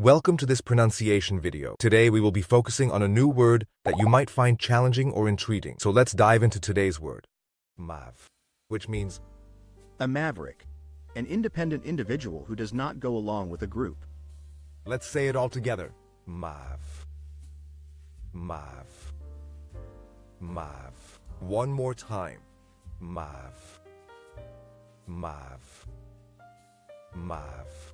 Welcome to this pronunciation video. Today we will be focusing on a new word that you might find challenging or intriguing. So let's dive into today's word. Mav, which means A maverick. An independent individual who does not go along with a group. Let's say it all together. Mav. Mav. Mav. One more time. Mav. Mav. Mav.